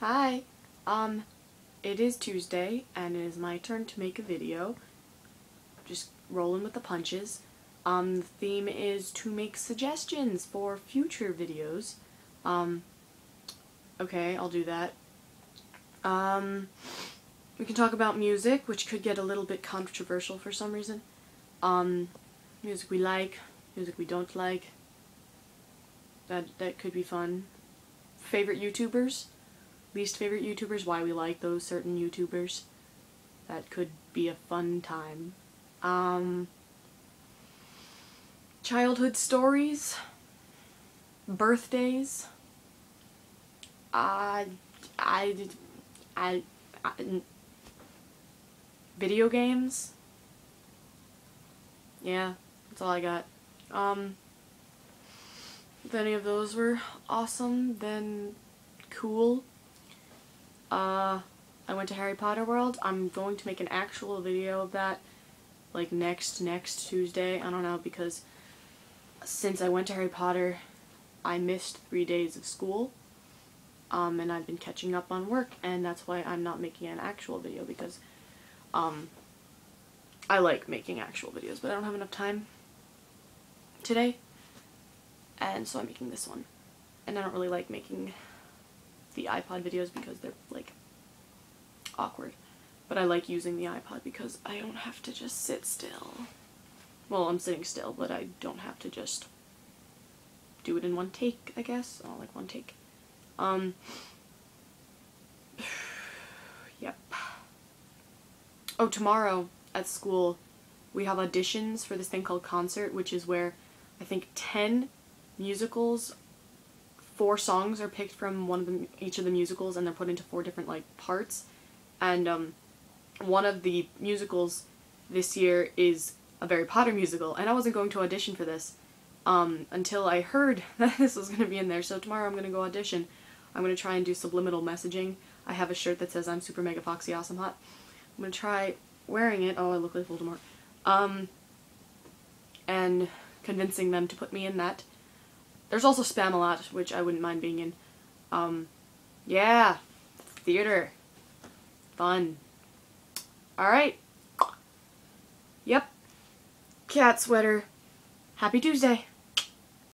Hi. Um, it is Tuesday, and it is my turn to make a video. Just rolling with the punches. Um, the theme is to make suggestions for future videos. Um, okay, I'll do that. Um, we can talk about music, which could get a little bit controversial for some reason. Um, music we like, music we don't like. That, that could be fun. Favorite YouTubers? Least favorite YouTubers, why we like those certain YouTubers. That could be a fun time. Um, childhood stories, birthdays. Uh, I, I, I, video games. Yeah, that's all I got. Um, if any of those were awesome, then cool. Uh, I went to Harry Potter World. I'm going to make an actual video of that, like next, next Tuesday. I don't know, because since I went to Harry Potter, I missed three days of school. Um, and I've been catching up on work, and that's why I'm not making an actual video, because, um, I like making actual videos, but I don't have enough time today, and so I'm making this one. And I don't really like making the iPod videos because they're awkward. But I like using the iPod because I don't have to just sit still. Well, I'm sitting still, but I don't have to just do it in one take, I guess. Oh, like one take. Um, yep. Oh, tomorrow at school we have auditions for this thing called concert, which is where I think 10 musicals four songs are picked from one of the, each of the musicals and they're put into four different like parts. And um, one of the musicals this year is a Harry Potter musical, and I wasn't going to audition for this um, until I heard that this was going to be in there. So tomorrow I'm going to go audition. I'm going to try and do subliminal messaging. I have a shirt that says I'm super mega foxy awesome hot. I'm going to try wearing it. Oh, I look like Voldemort. Um, and convincing them to put me in that. There's also Spamalot, which I wouldn't mind being in. Um, yeah, theater. Fun. Alright. Yep. Cat sweater. Happy Tuesday.